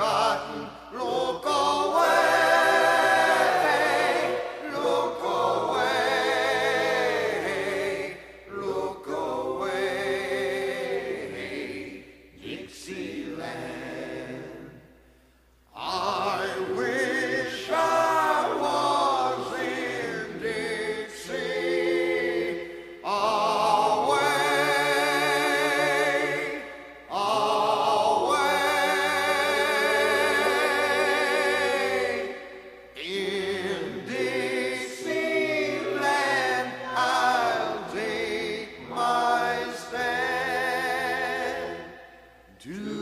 forgotten. Look Do.